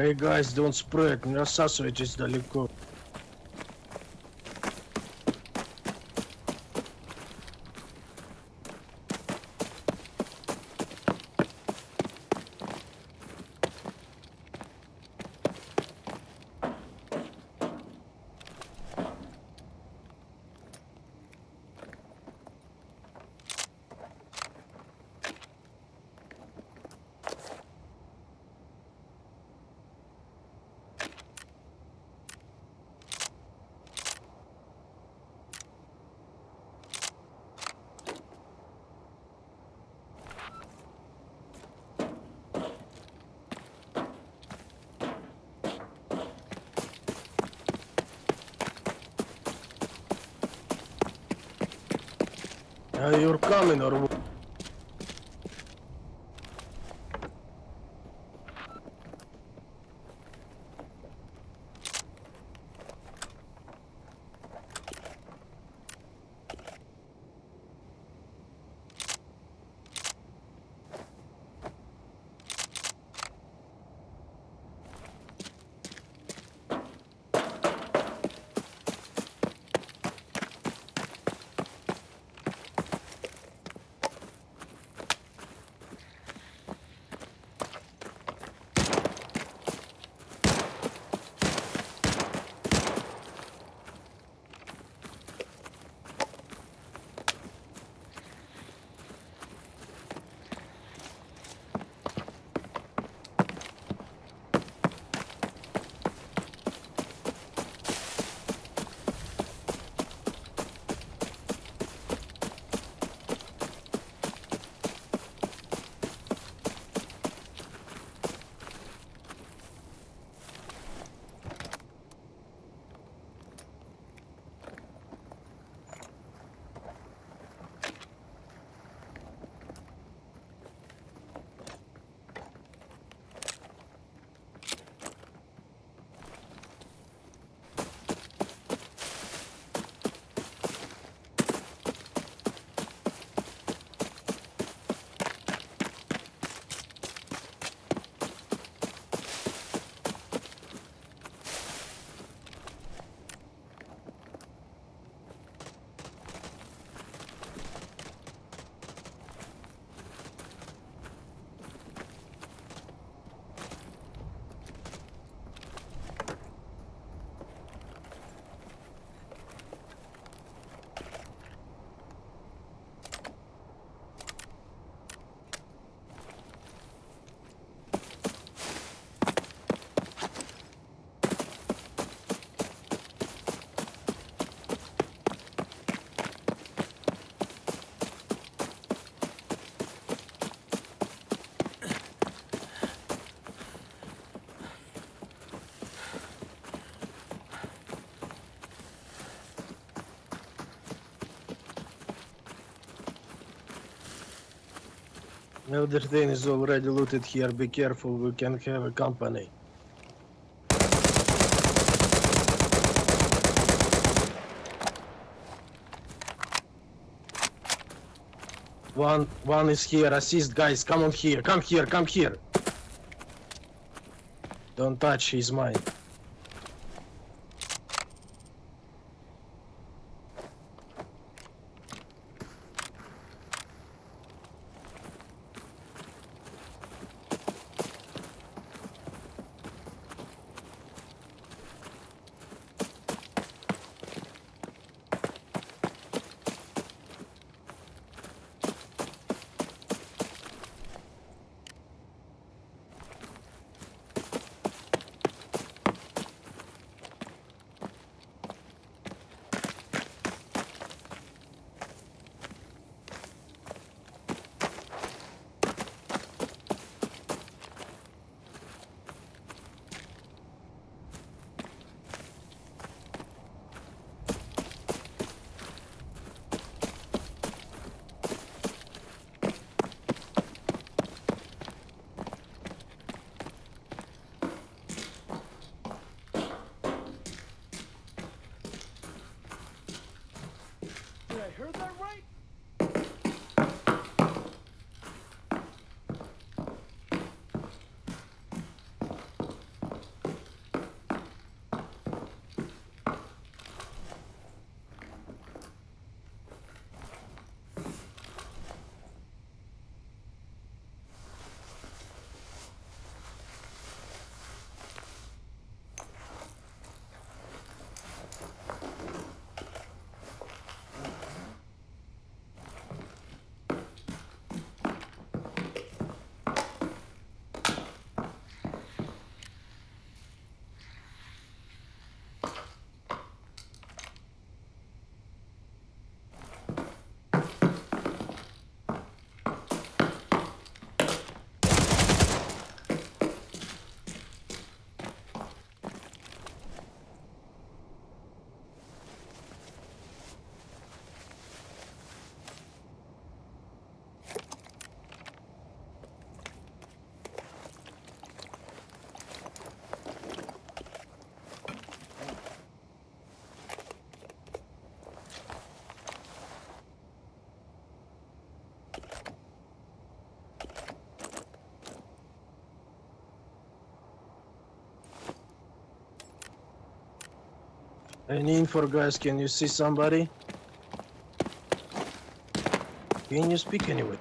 Hey guys, don't spread, не рассасывайтесь далеко. Uh, you're coming or what? Everything is already looted here. Be careful, we can have a company. One, one is here. Assist, guys. Come on here. Come here. Come here. Don't touch. He's mine. Any info, guys? Can you see somebody? Can you speak anyway?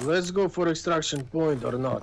Let's go for extraction point or not.